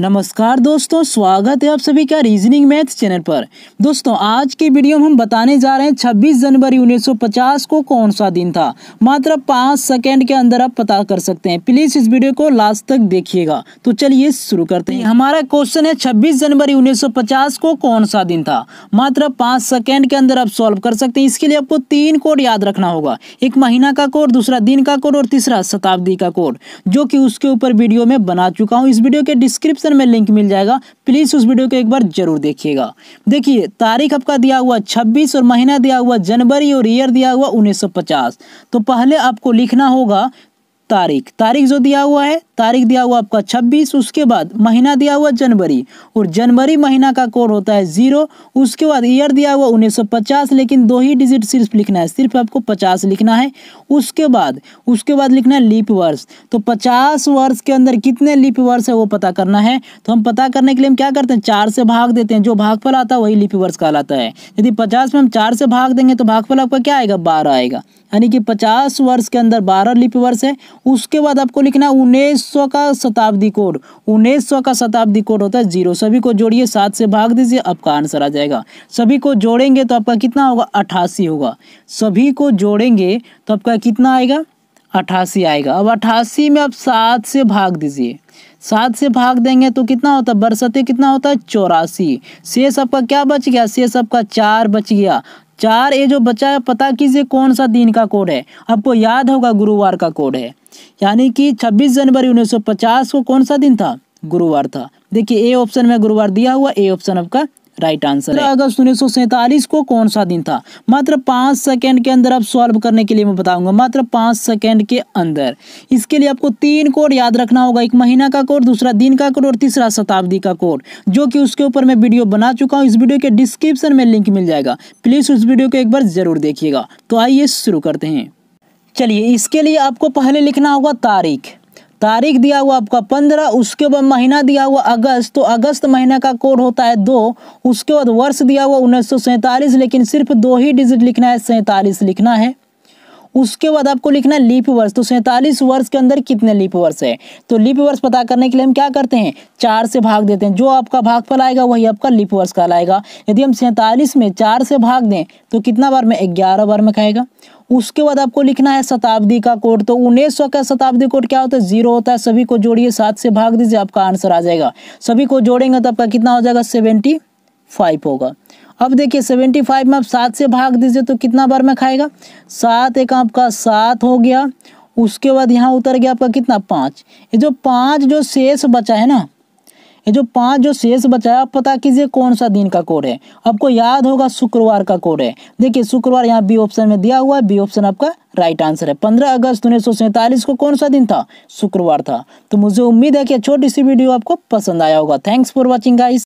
नमस्कार दोस्तों, स्वागत है आप सभी का रीजनिंग मैथ्स चैनल पर। दोस्तों, आज के वीडियो में हम बताने जा रहे हैं 26 जनवरी 1950 को कौन सा दिन था। मात्र पाँच सेकेंड के अंदर आप पता कर सकते हैं। प्लीज़ इस वीडियो को लास्ट तक देखिएगा। तो चलिए शुरू करते हैं। हमारा क्वेश्चन है 26 जनवरी 1950 को कौन सा दिन था? मात्र पाँच सेकेंड के अंदर आप सॉल्व कर सकते हैं। इसके लिए आपको तीन कोड याद रखना होगा। एक महीना का कोड दूसरा दिन का कोड और तीसरा शताब्दी का कोड जो कि उसके ऊपर वीडियो में बना चुका हूँ। इस वीडियो के डिस्क्रिप्शन डिस्क्रिप्शन में लिंक मिल जाएगा। प्लीज़ उस वीडियो को एक बार ज़रूर देखिएगा। देखिए, तारीख आपका दिया हुआ 26 और महीना दिया हुआ जनवरी और ईयर दिया हुआ 1950 तो पहले आपको लिखना होगा तारीख। तारीख जो दिया हुआ है, तारीख दिया हुआ आपका 26 उसके बाद महीना दिया हुआ जनवरी। और जनवरी महीना का कोड होता है ज़ीरो, उसके बाद ईयर दिया हुआ 1950 लेकिन दो ही डिजिट सिर्फ़ लिखना है। सिर्फ़ आपको 50 लिखना है। उसके बाद उसके बाद लिखना है लीप वर्ष। तो 50 वर्ष के अंदर कितने लीप वर्ष है वो पता करना है। तो हम पता करने के लिए हम क्या करते हैं? चार से भाग देते हैं। जो भागफल आता है, वही लीप वर्ष कहलाता है। यदि पचास में हम चार से भाग देंगे तो भागफल आपका क्या आएगा? बारह आएगा। यानी कि पचास वर्ष के अंदर बारह लिप वर्ष है उसके बाद आपको लिखना उन्नीस सौ का शताब्दी कोड। उन्नीस सौ का शताब्दी कोड होता है ज़ीरो। सभी को जोड़िए, सात से भाग दीजिए, आपका आंसर आ जाएगा। सभी को जोड़ेंगे तो आपका कितना होगा? अठासी होगा। सभी को जोड़ेंगे तो आपका कितना आएगा? अठासी आएगा। अब अट्ठासी में आप सात से भाग दीजिए। सात से भाग देंगे तो कितना होता? है बरसते कितना होता? है चौरासी। शेष आपका क्या बच गया? शेष आपका चार बच गया। चार, ये जो बचा है, पता कीजिए कौन सा दिन का कोड है? आपको याद होगा, गुरुवार का कोड है। यानी कि 26 जनवरी 1950 को कौन सा दिन था? गुरुवार था। देखिए, ए ऑप्शन में गुरुवार दिया हुआ, ए ऑप्शन आपका राइट आंसर है। अगस्त उन्नीस को कौन सा दिन था? मात्र पाँच सेकेंड के अंदर आप सॉल्व करने के लिए मैं बताऊँगा। मात्र पाँच सेकेंड के अंदर। इसके लिए आपको तीन कोड याद रखना होगा। एक महीना का कोड दूसरा दिन का कोड और तीसरा शताब्दी का कोड जो कि उसके ऊपर मैं वीडियो बना चुका हूँ। इस वीडियो के डिस्क्रिप्शन में लिंक मिल जाएगा। प्लीज़ उस वीडियो को एक बार ज़रूर देखिएगा। तो आइए शुरू करते हैं। चलिए इसके लिए आपको पहले लिखना होगा तारीख। तारीख दिया हुआ आपका पंद्रह, उसके बाद महीना दिया हुआ अगस्त तो अगस्त महीना का कोड होता है दो, उसके बाद वर्ष दिया हुआ उन्नीस लेकिन सिर्फ़ दो ही डिजिट लिखना है, सैंतालीस लिखना है। उसके बाद आपको लिखना लीप वर्ष। तो सैंतालीस वर्ष के अंदर कितने लीप वर्ष है? तो लीप वर्ष पता करने के लिए हम क्या करते हैं? चार से भाग देते हैं। जो आपका भागफल आएगा, वही आपका लीप वर्ष कहलाएगा। यदि हम सैंतालीस में चार से भाग दें तो कितना बार में? ग्यारह बार में खाएगा उसके बाद आपको लिखना है शताब्दी का कोड। तो उन्नीस सौ का शताब्दी कोड क्या होता है? ज़ीरो होता है। सभी को जोड़िए, सात से भाग दीजिए, आपका आंसर आ जाएगा। सभी को जोड़ेंगे तो आपका कितना हो जाएगा? सेवेंटी फाइव होगा। अब देखिए सेवेंटी फाइव में आप सात से भाग दीजिए तो कितना बार में खाएगा? सात एक आपका सात हो गया। उसके बाद यहाँ उतर गया आपका कितना? पाँच। ये जो पाँच जो शेष बचा है ना, ये जो पाँच जो शेष बचा है, आप पता कीजिए कौन सा दिन का कोड है। आपको याद होगा शुक्रवार का कोड है। देखिए, शुक्रवार यहाँ बी ऑप्शन में दिया हुआ है बी ऑप्शन आपका राइट आंसर है। पंद्रह अगस्त उन्नीस को कौन सा दिन था? शुक्रवार था। तो मुझे उम्मीद है कि छोटी सी वीडियो आपको पसंद आया होगा। Thanks for watching guys